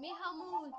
Mihamud.